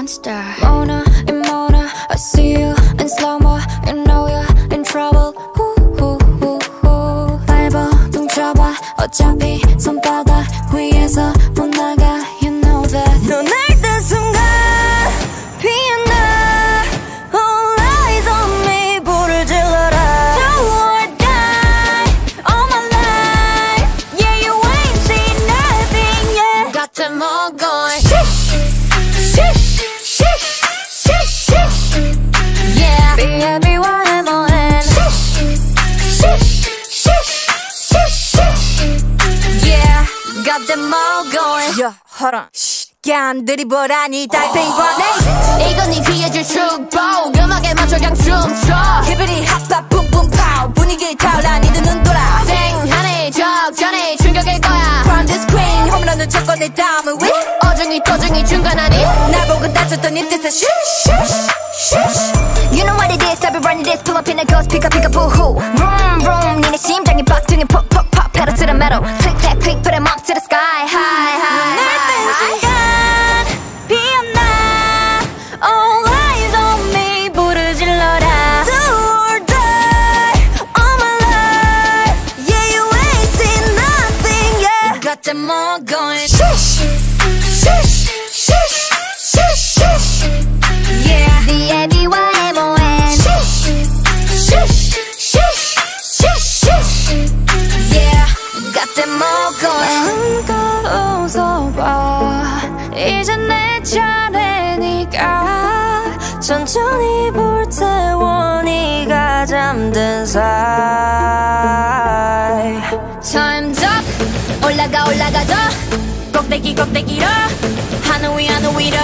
monster. Mona and Mona, I see you in slow mo. You know you're in trouble. 후후후후. 밟아, 둥쳐봐. 어차피 손바닥 위에서 못 나가. on 간 드리블하니 달팽이과 내 이건 네 귀에 줄 축복. 음악에 맞춰 그냥 춤춰. 히비리 핫바 뿜뿜 파우 분위기 타올라 니들 눈 돌아 땡하네 적잖네 충격일 거야. From this queen 홈런은 쳤고 내 다음은 위 어중이 to중이 중간 아니? 날 보고 다쳤던 입 뜻은 슈슈슈슈 You know what it is I'll be running this Pull up in a ghost pick up pick up boohoo Vroom vroom 니네 심장이 pop pop Pedal to the metal Click clack click put 'em up to the sky High 잠든 사이. Time's up. 올라가 올라가 더. 꼭대기 꼭대기로. 하늘 위 하늘 위로.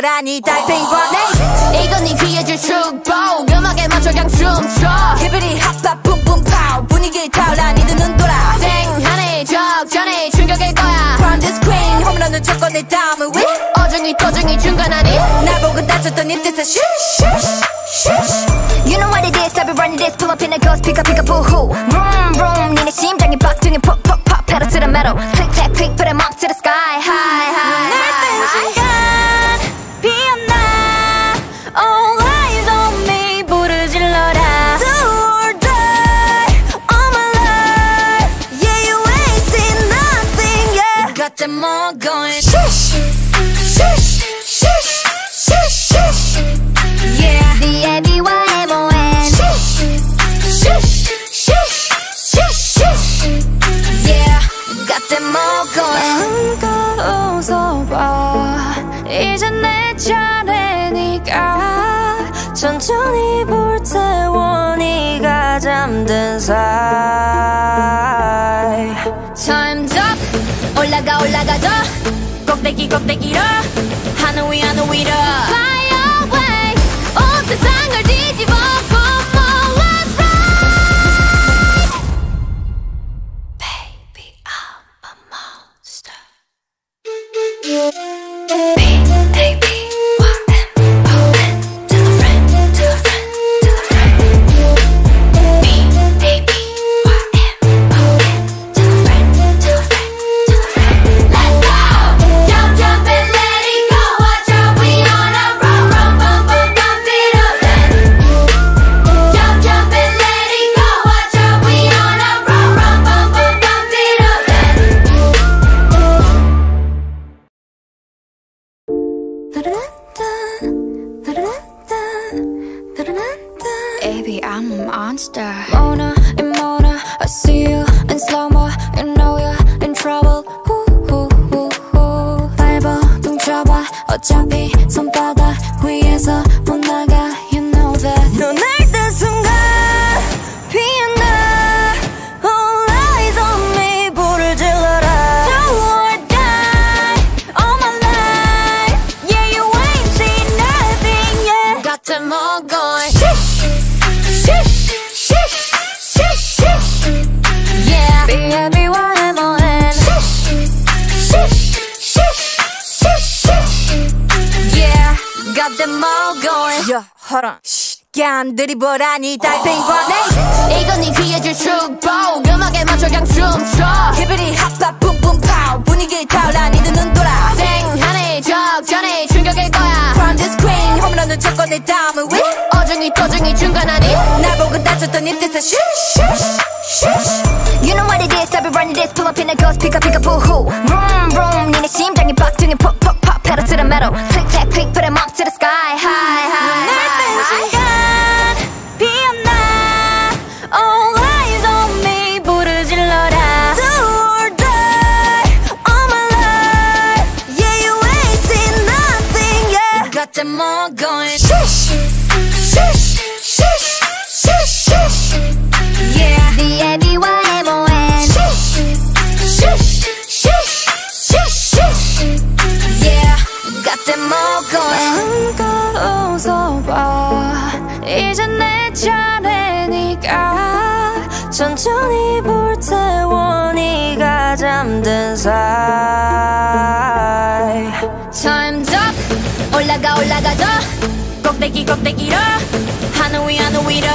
간 드리블하니 달팽이과 내 이건 네 귀에 줄 축복. 음악에 맞춰 그냥 춤춰. 히비리 핫바 뿜뿜 파우 분위기 타올라 니들 눈 돌아 땡하네 적잖네 충격일 거야. From this queen 홈런은 쳤고 내 다음은 위 어중이 to중이 중간 아니? 날 보고 다쳤던 입 뜻은 슈슈슈슈 You know what it is I'll be running this Pull up in a ghost pick up pick up boohoo Vroom vroom 니네 심장이 박동이 pop pop pop Pedal to the metal Click clack click put 'em up to the sky High 잠든 사이. Time's up. 올라가 올라가 더. 꼭대기 꼭대기로. 하늘 위 하늘 위로. Fly 넌 드리블 아니 달팽과 내 이건 네 귀에 줄 축복 음악에 맞춰 그냥 춤춰 기분이 핫핫 뿜뿜 파우 분위기 타올라 니들 눈 돌아 땡하니 적잖이 충격일 거야 From this queen 홈런을 쳤고 내 다음은 위 어중이 떠중이 중간하니 날 보고 다쳤던 입대사 슈슈슈 You know what it is, I'll be running this Pull up in a ghost, pick up, pick up, boo-hoo Vroom, vroom, 니네 심장이 박중에 pop, pop, pop Pedal to the metal them all going. 껍데기로 하늘 위 하늘 위로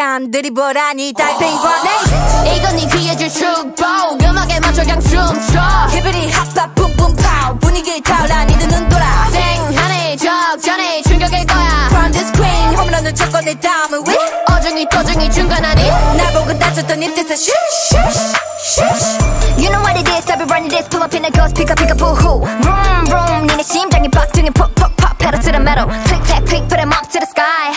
강력한 드리블하니 달팽이 관해 이건 네 귀에 줄 축복 음악에 맞춰 그냥 춤춰 히브리 핫바 뿜뿜 파우 분위기 타올라 니들 눈 돌아 땡하네 적전에 충격일 거야 From queen 홈런을 쳤고 내 다음을 위 어중이 떠중이 중간하니 나보고 다쳤던 입대사 슈슈슈슈 You know what it is, I be running this Pull up in a ghost, pick up, pick up, boo-hoo Vroom, vroom, 니네 심장이 박등이 폭폭폭 Pedal to the metal, click, clack, click, put it up to the sky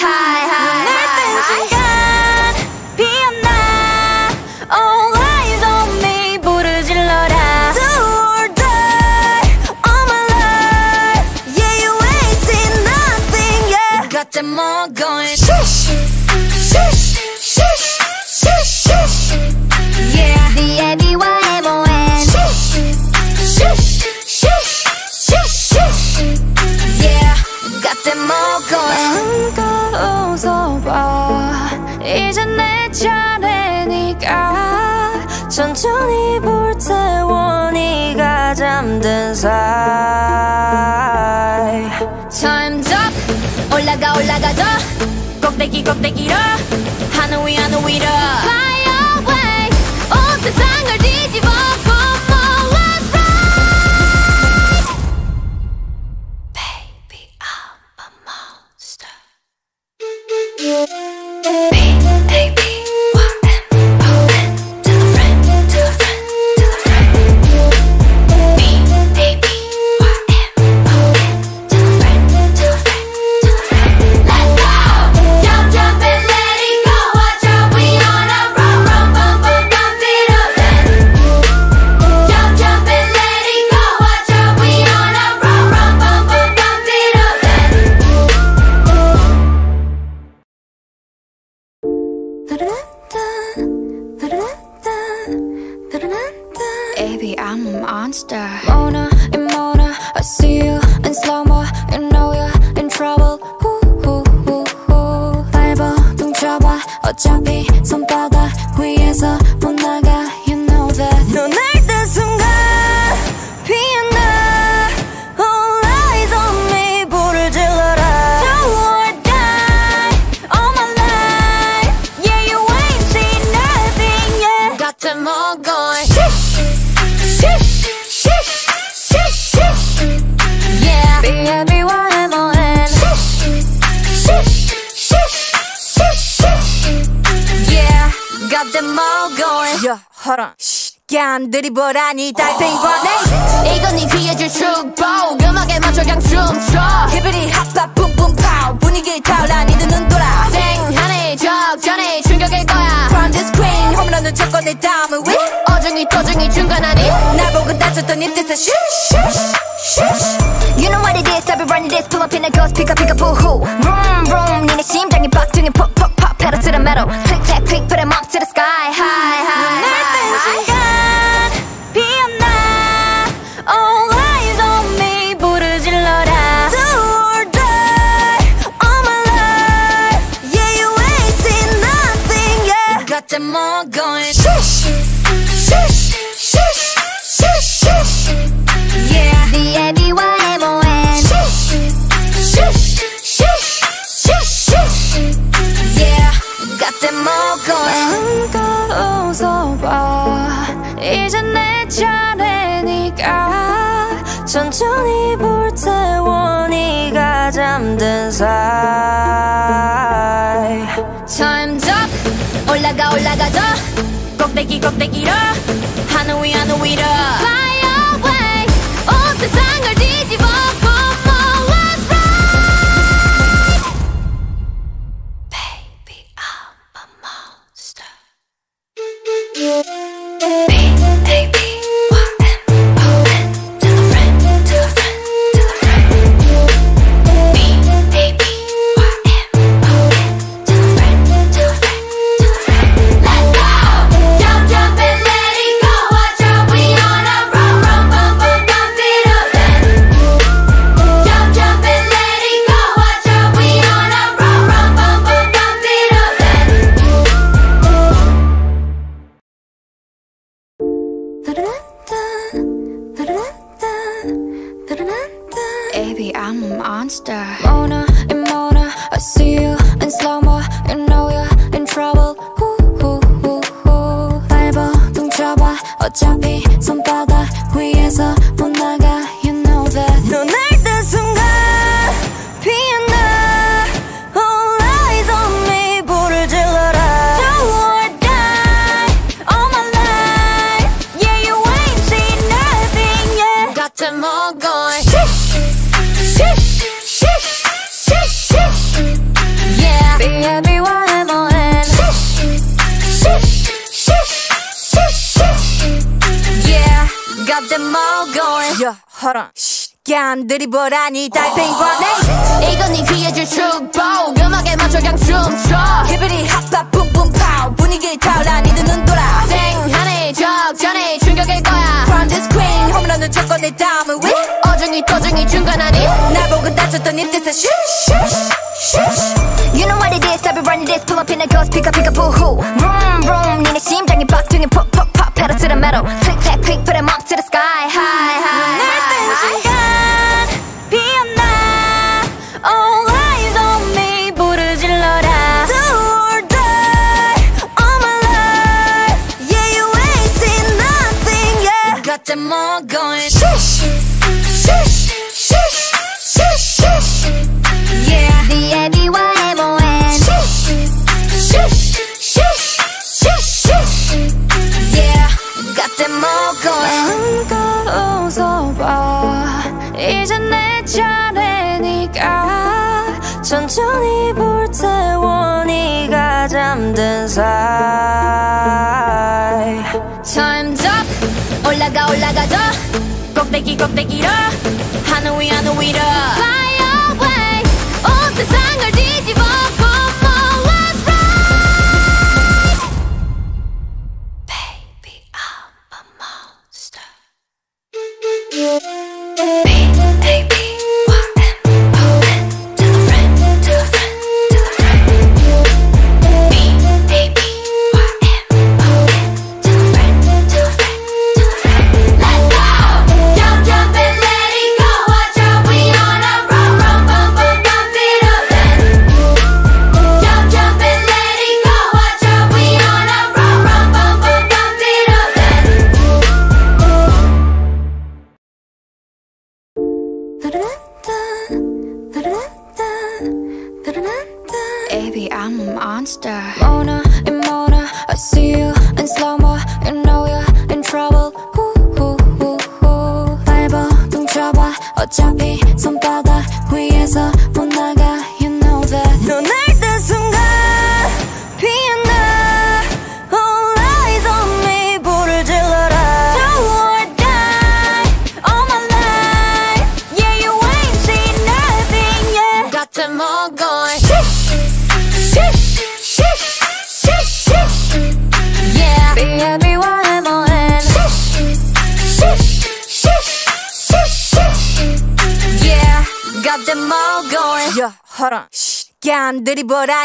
sigh Time's up. 올라가 올라가 더 꼭대기 꼭대기로. 하늘 위 하늘 위로. 달달 껍데기로. 하늘 위 하늘 위로. them all going Yo, hold on 간 드리보라니 달팽이와 내 네. 이건 네 귀에 줄 축복 음악에 맞춰 그냥 춤춰. 히비리 핫바 뿜뿜 파우 분위기 타올라 니들 눈 돌아. 쌩하네 적잖해 죽일 거야. From this queen 홈런을 쳤고 내 다음은 윈 어중이 도중이 중간 아닌 날 보고 다쳤던 이 뜻은 슈 You know what it is I be running this Pull up in a ghost Pick up pick up boo hoo Vroom vroom 니네 심장이 박둥이 폭폭폭 Pedal to the metal. Click click click Put 'em up to the sky. High high. 천천히 볼때 원이가 잠든 사이. Time's up. 올라가 올라가 더. 껍데기 껍데기로. 하늘 위 하늘 위로. Fly away. 온 세상을 뒤집어 Baby, I'm a monster. Baby. Goody Borat.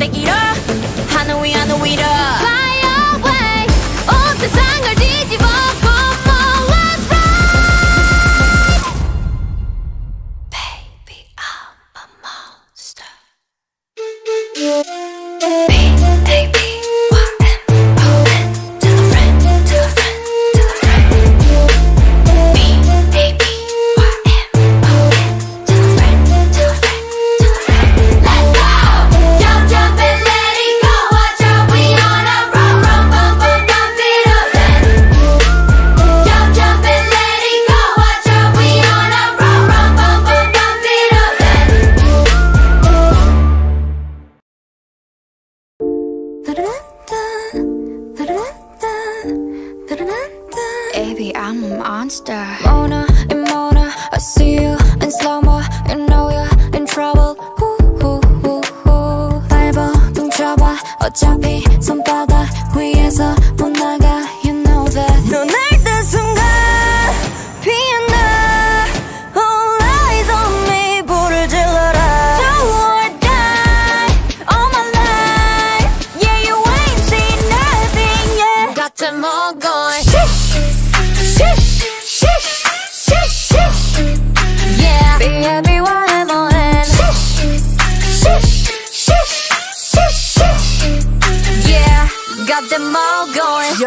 te quiero.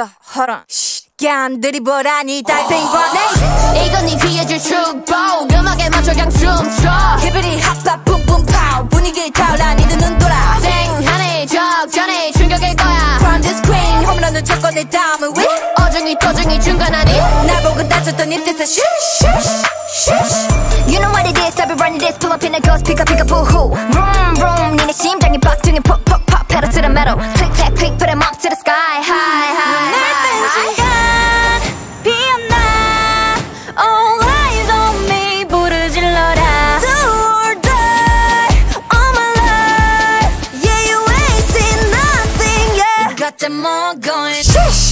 저 허랑 깐들이 보라니 달팽이 보네 이건 네 귀에 줄 축복 음악에 맞춰 그냥 춤춰 히브리 핫팝 뿜뿜 파우 분위기 타올라 니들 눈 돌아 쨍하니 적잖이 충격일 거야 Crunches Queen 홈런을 쳤고 내 다음은 위 어중이 떠중이 중간하니 날 보고 다쳤던 입대사 슈슈슈 You know what it is, I've been running this Pull up in a ghost, pick up, pick up, boo-hoo Vroom, vroom, 니네 심장이 박중이 pop, pop, pop Pedal to the metal, click, click, click, put 'em up to the sky them all going. Shoo!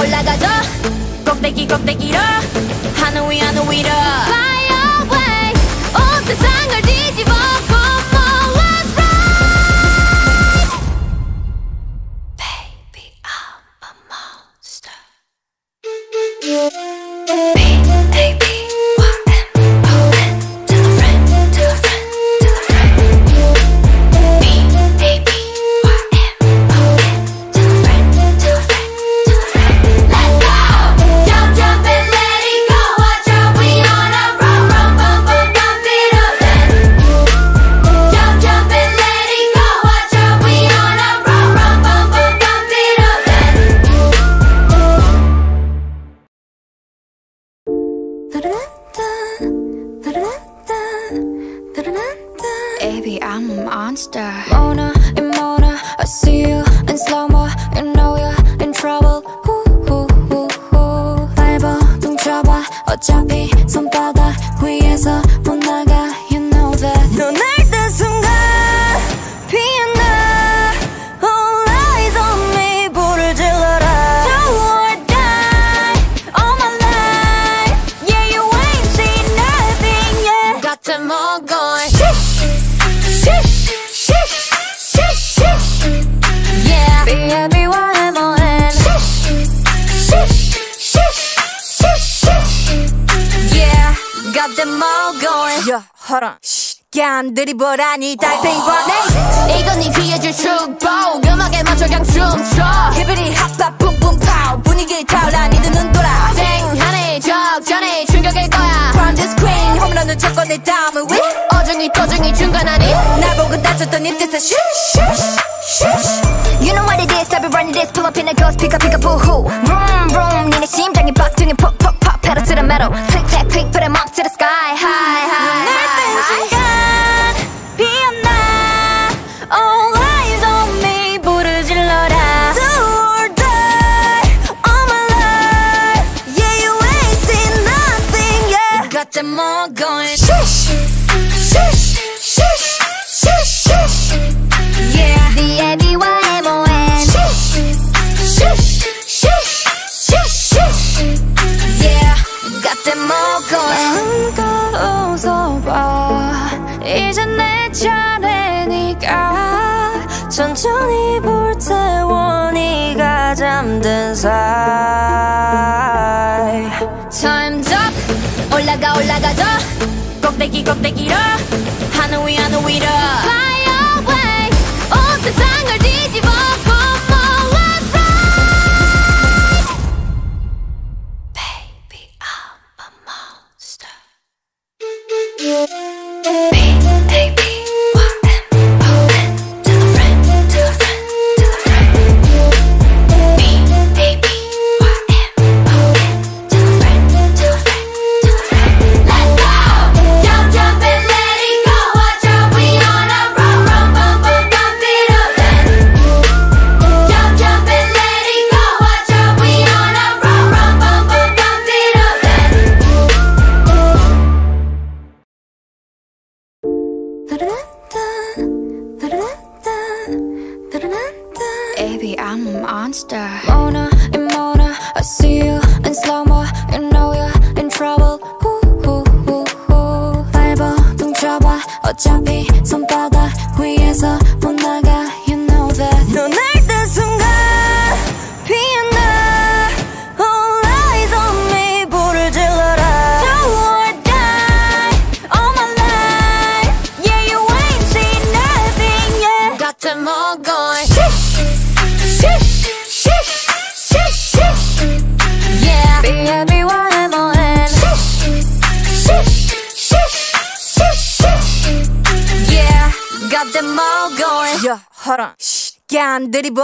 올라가죠 껍데기 껍데기로 하늘 위 하늘 위로 Fly away 온 세상을 뒤집어 Baby, I'm. Baby. 그때 먹고 마음껏 웃어봐. 이제 내 차례니까 천천히 불태워 네가 잠든 사이. Time's up. 올라가 올라가 더. 꼭대기 꼭대기로. 하늘 위 하늘 위로. Fly away. 온 세상을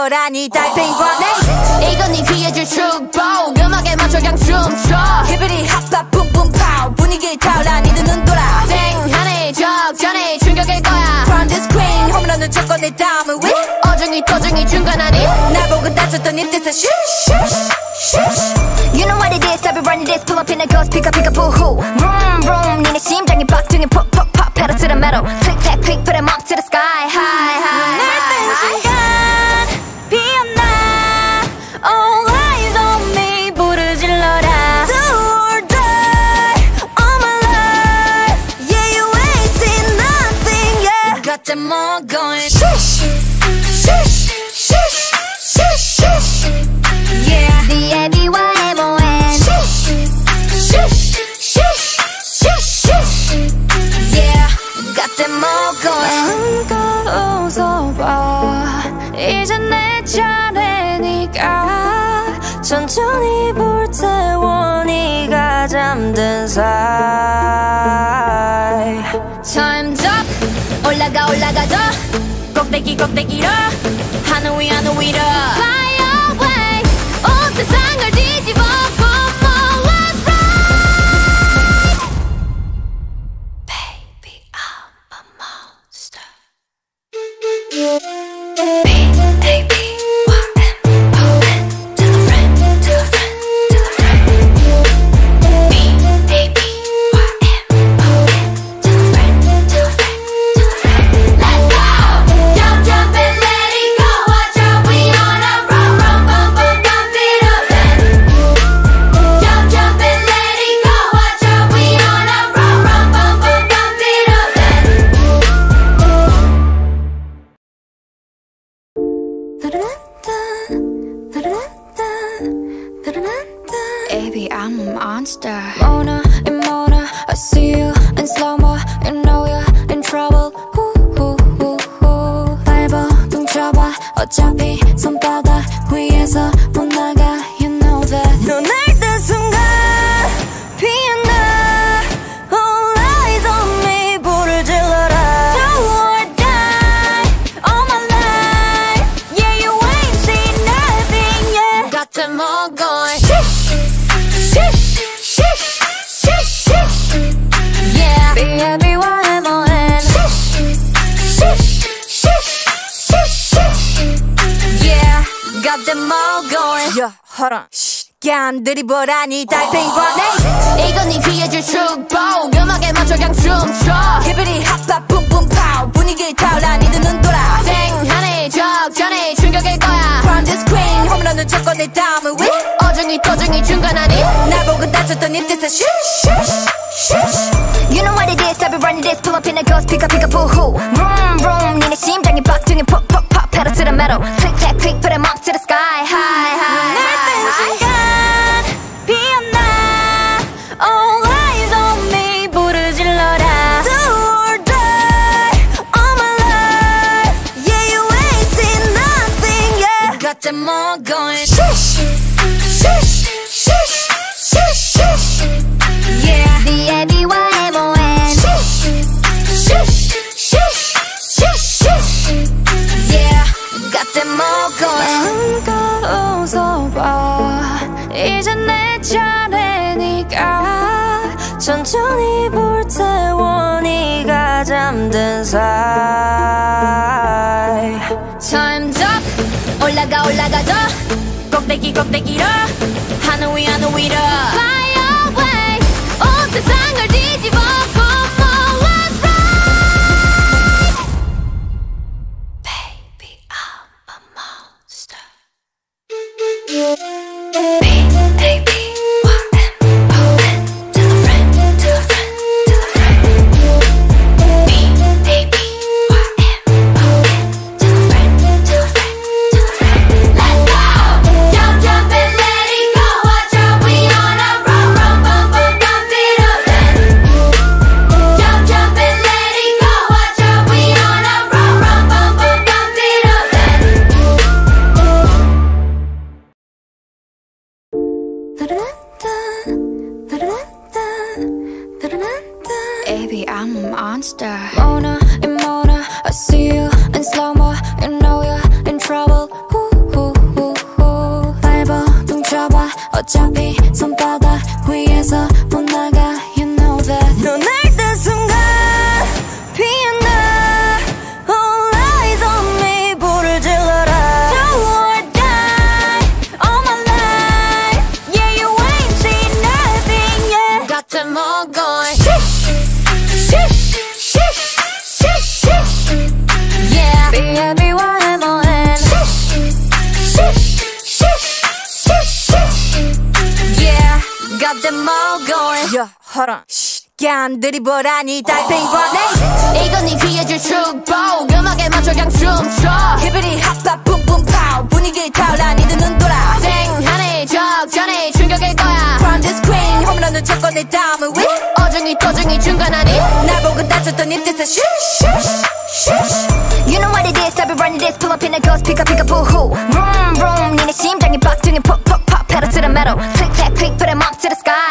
고라니 달팽이와 내 이건 네 뒤에 줄 축복 음악에 맞춰 그냥 춤춰 히브리 핫바 뿜뿜 파우 분위기 타올라 니네 눈 돌아 땡하네 적전에 충격일 거야 From this queen 홈런은 쳤고 내 다음은 위 어중이 떠중이 중간하니 나보고 다쳤던 입 뜻은 슈슈슈 You know what it is, I've been running this Pull up in a ghost, pick up, pick up, boo-hoo Vroom, vroom, 니네 심장이 빡둥이 퍽퍽퍽 Pedal to the metal, click, click, click, put it up to the sky high 잠든 사이. Time's up. 올라가 올라가 더 꼭대기 꼭대기로. 하늘 위 하늘 위로. Yeah. 야 허랑 깐들이 보라니 달팽이관에 이건 네 귀에 줄 축복 음악에 맞춰 그냥 춤춰 히비리 핫팟 뿜뿜 파우 분위기 타올라 니들 눈 돌아 땡하네 적잖네 충격일 거야 From the screen 홈런은 쳤고 내 다음은 위 어중이 to중이 중간 아니 날 보고 다쳤던 이 뜻은 슈슈슈 You know what it is I've been running this Pull up in a ghost pick up pick up boo-hoo Vroom vroom 니네 심장이 빡등에 pop pop pop pedal to the metal Click clack click put yet Got them all going Yeah B-A-B-Y-M-O-N Yeah Got them all going 마음껏 웃어봐 이제 내 차례니까 천천히 불태워 네가 잠든 사이 꼭대기 꼭대기로 하늘 위 하늘 위로. Fly away 온 세상을 뒤집어 보라니 달팽이관에 이건 네 귀에 줄 축복 음악에 맞춰 그냥 춤춰 히비리 핫팟 뿜뿜 파우 분위기 타올라 니들 눈 돌아 땡하네 적잖네 충격일 거야 From the screen 홈런은 쳤고 내 다음은 위 어중이 to중이 중간 아니 날 보고 다쳤던 이 뜻은 슈슈슈 You know what it is I've been running this Pull up in a ghost pick up pick up boo-hoo Vroom vroom 니네 심장이 pop pop pedal to the metal Click clack click put 'em up to the sky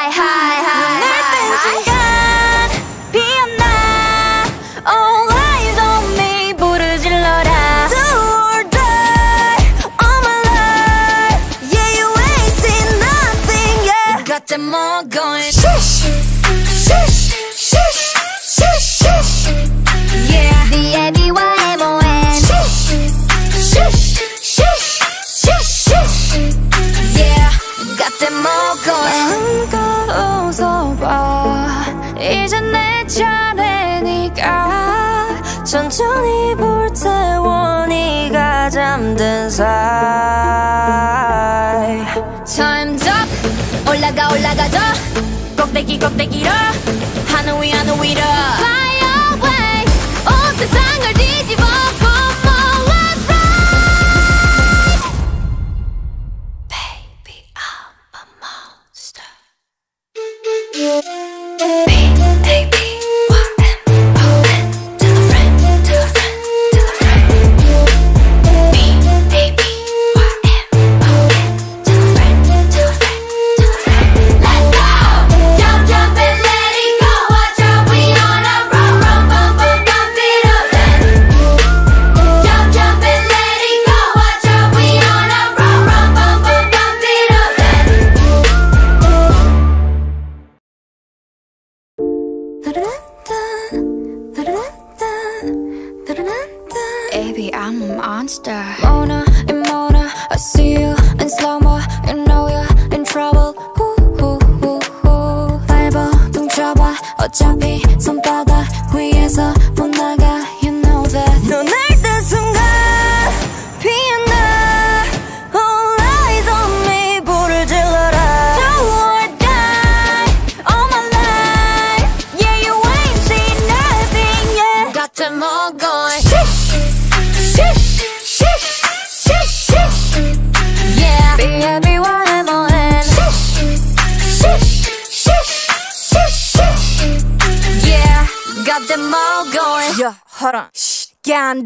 꼭대기 꼭대기로. 하늘 위 하늘 위로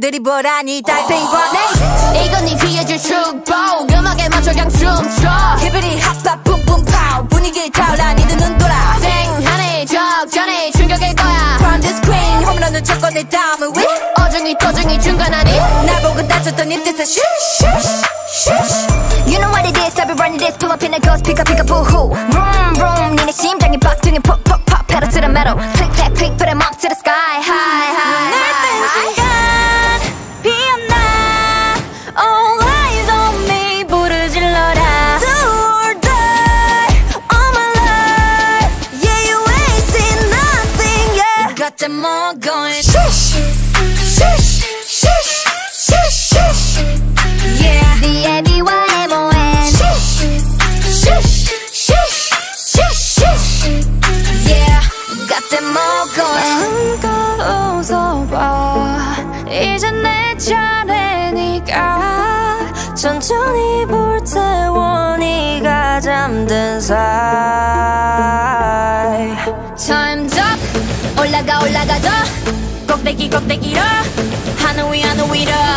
그리 보라니 달팽이 보네 이건 네 귀에 줄 축복 음악에 맞춰 그냥 춤춰 히브리 핫바 뿜뿜 파우. 분위기 타올라 니들 네 눈 돌아. 쌩하니 적잖이 충격일 거야. Turn this queen. 홈런을 쳤고 내 다음을 위 어중이 떠중이 중간하니 나보고 다쳤던 입 뜻에 You know what it is. I be running this Pull up in a ghost. Pick up pick up boo hoo Vroom vroom. 니네 심장이 박등에 폭폭 내 길어 하늘 위 하늘 위로.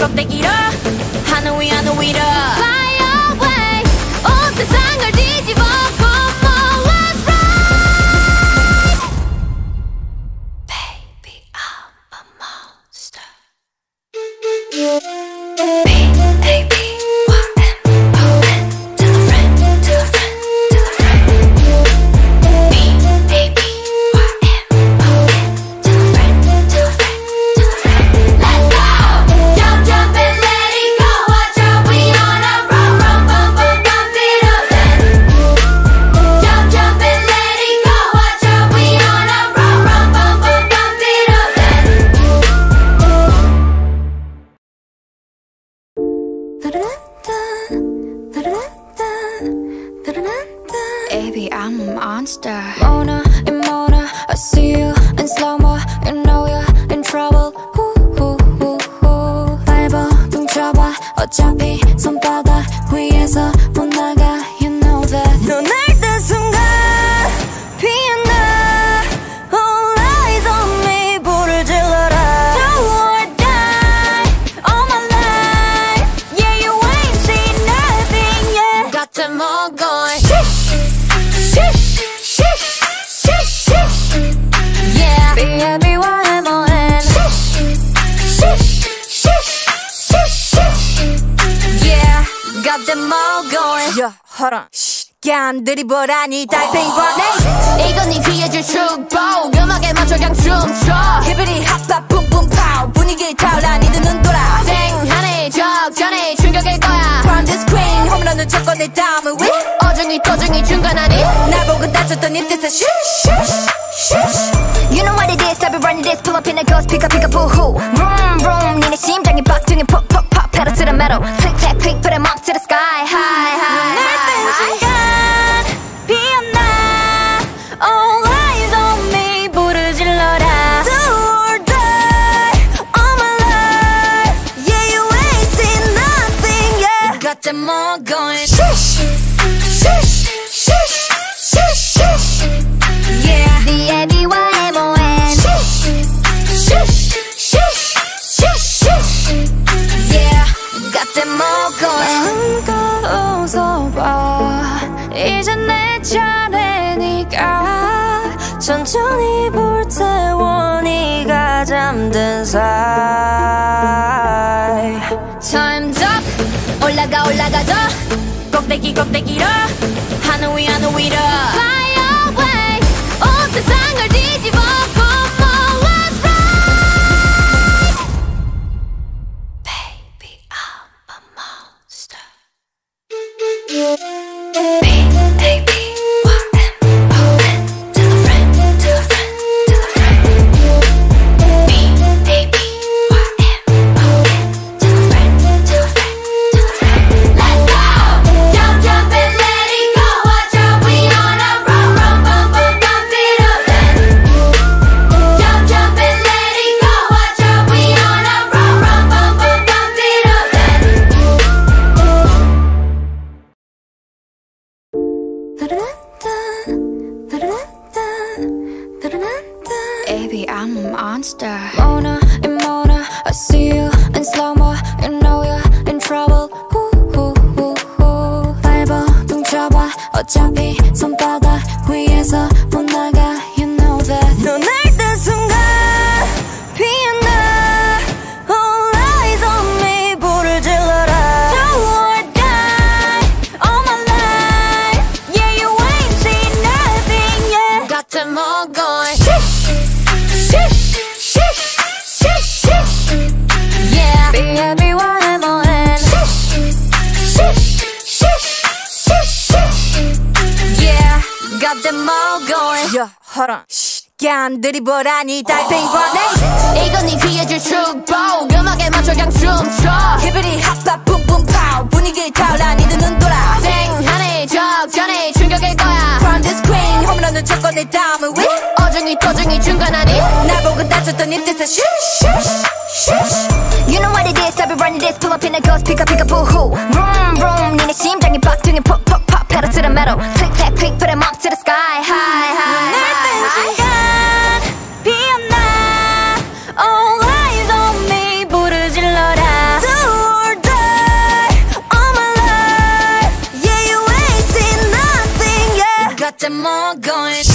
とってきろ 맘 드리보라니 달팽이와 네 이건 네 귀에 줄 축복 음악에 맞춰 그냥 춤춰 히브리 핫바 뿜뿜 파우 분위기 타올라 니들 눈 돌아 쨍하니 적잖이 충격일 거야 From this queen 홈런을 쳤고 내 다음은 위 어중이 떠중이 중간하니 날 보고 다쳤던 입 뜻에 슈슈슈 You know what it is, I've been running this Pull up in a ghost, pick up, pick up, boo-hoo Vroom, vroom, 니네 심장이 박중에 퍽퍽퍽 Pedal to the metal Click, clack, click, put them up to the sky high some more going. Shush, shush, shush, shush, shush Yeah, the A-B-Y-M-O-N Shush, shush, shush, shush, shush Yeah, got them all going. 한걸 웃어봐. 이제 내 차례니까 천천히 불태워 네가 잠든 올라가 올라가죠 껍데기 껍데기로. 하늘 위 하늘 위로. got them all going.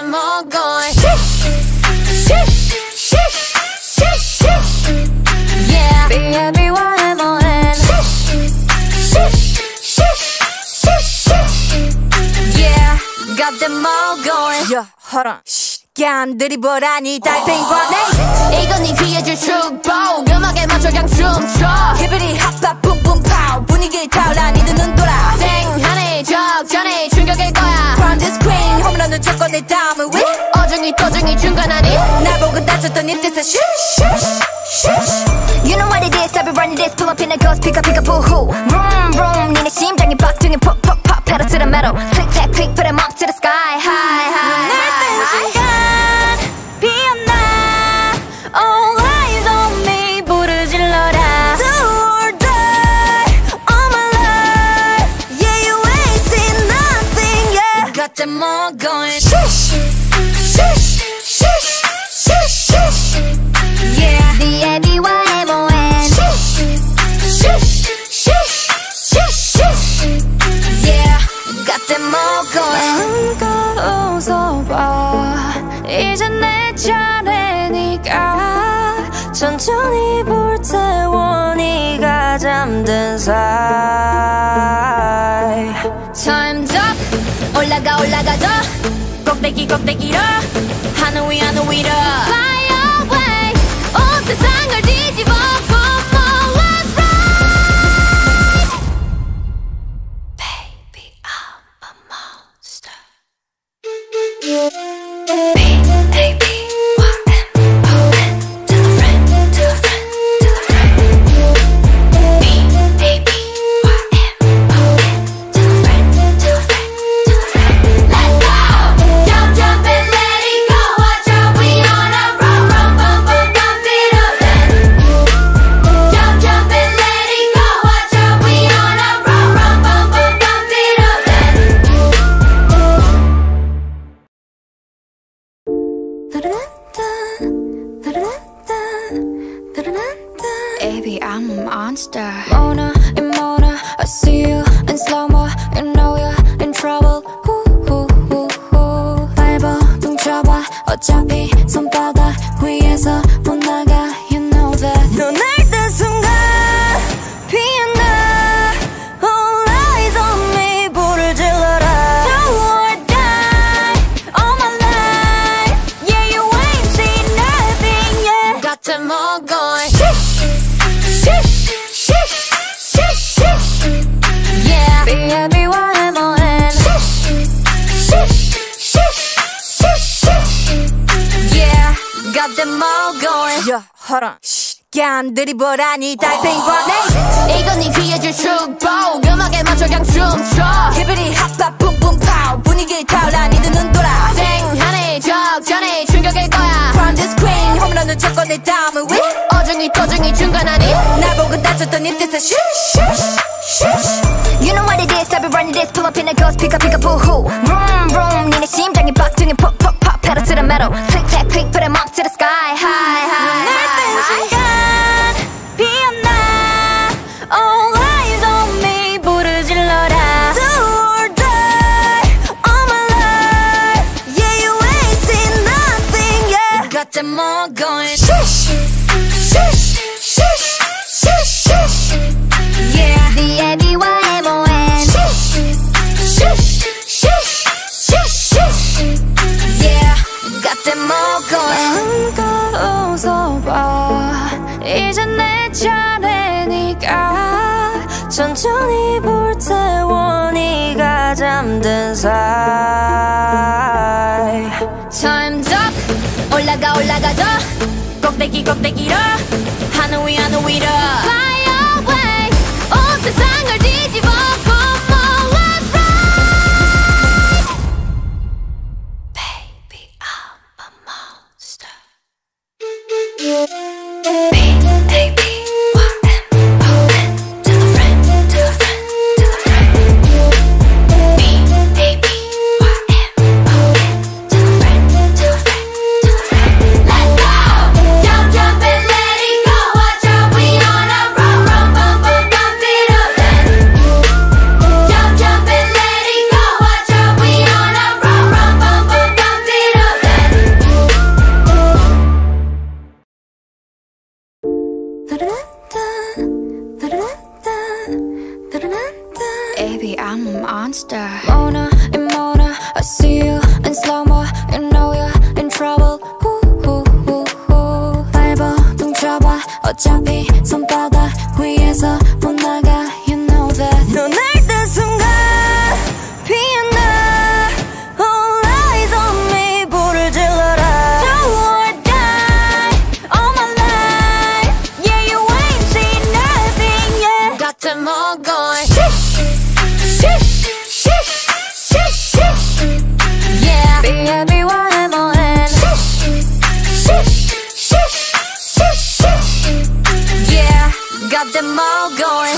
잘 먹어 Yeah Be everyone I'm wanting Yeah Got them all going Yeah, hold on 시간 드리보라니 달팽이 뻔해 이건 네 귀에 질 축복 음악에 맞춰 그냥 춤춰 기분이 핫핫 뿜뿜 파우 분위기 타올라 니도 눈 돌아 땡 적잖이 충격일 거야. Crown this queen 홈런도 쳤고 내 다음은 위 어중이 도중이 중간하니. 날 보고 다쳤던 이 뜻은 슈 You know what it is, I be running this Pull up in a ghost, pick up, pick up, boo-hoo Vroom, vroom, 니네 심장이 박둥이 Pop, pop, pop, pedal to the metal. Click, clack, click, Put put 'em up to the sky. High, high. cause I Time's up. 올라가 올라가자. 꼭대기 꼭대기로. 하늘 위 하늘 위로. 的国的色花の上あの色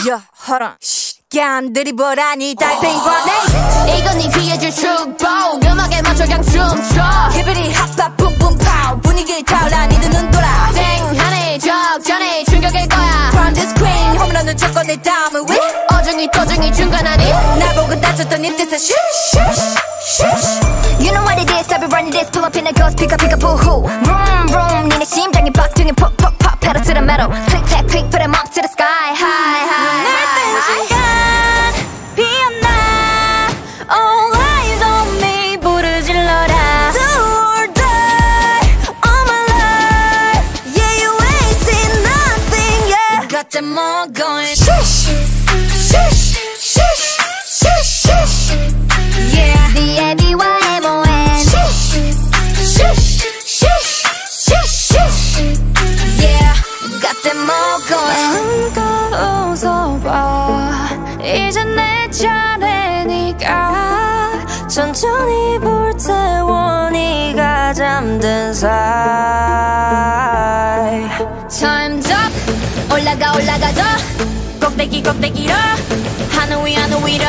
야, 허랑. 깐들이 보라니 달팽이 관해 이건 네 귀에 줄 축복 음악에 맞춰 강춤 춰 히브리 핫바 뿜뿜 파우 분위기 타올라 니들 눈 돌아. 쨍하네 적전에 충격일 거야. From this queen 홈런을 쳤고 내 다음을 위. 어중이 떠중이 중간하니. 나보고 다쳤던 입 뜻에 슈슈슈 You know what it is I be running this Pull up in a ghost pick up pick up boo hoo Vroom vroom 니네 심장이 박등에 폭폭 metal. Click, clack, click, put him up to the sky. High, high. 잠든 사이. Time's up. 올라가 올라가 더 꼭대기 꼭대기로. 하늘 위 하늘 위로.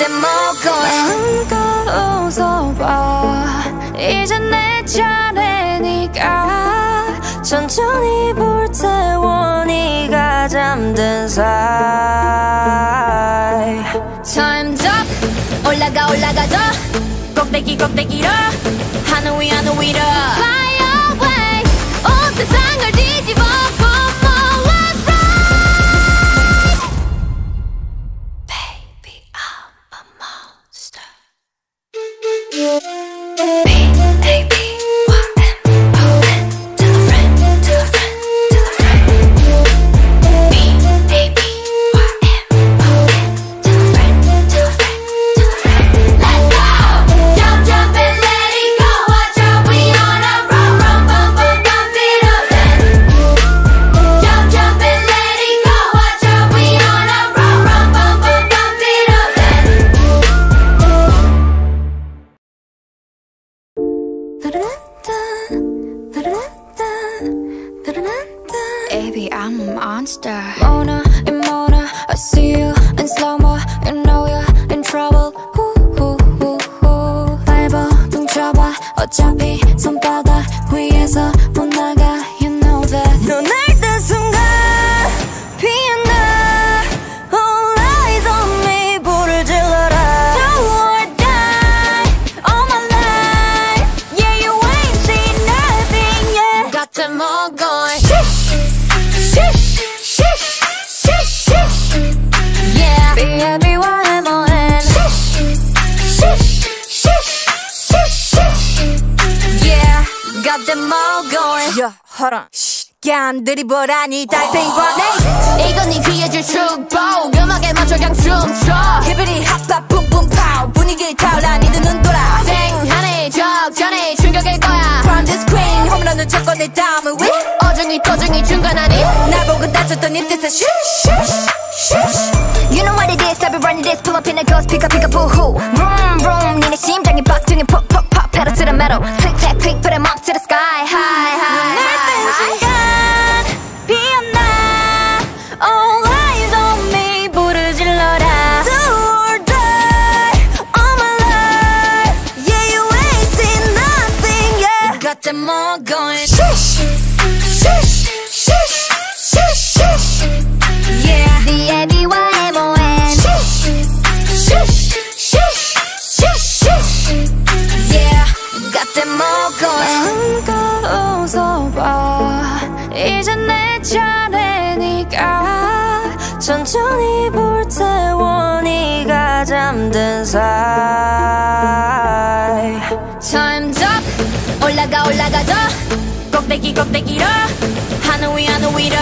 때 먹어요 안 어서 봐. 이제 내 차례니까 천천히 불태워 네가 잠든 사이. Time's up. 올라가 올라가 더. 꼭대기 꼭대기로. 하늘 위 하늘 위로. Fly away. 온 세상을 뒤집어. 보라니 달팽이과 내 이건 네 귀에 줄 축복 음악에 맞춰 그냥 춤춰 히비리 핫팟 뿜뿜 파우 분위기 타올라 니들 눈 돌아 땡하네 적잖네 충격일 거야 From this queen 홈런은 쳤고 내 다음은 위 어중이 to중이 중간 아니 날 보고 다쳤던 이 뜻은 슈 You know what it is, I be running this Pull up in a ghost, pick up, pick up, boo-hoo Vroom, vroom, 니네 심장이 pop, pop Pedal to the metal, Got them all going? Shish, 꼭대기로 하늘 위 하늘 위로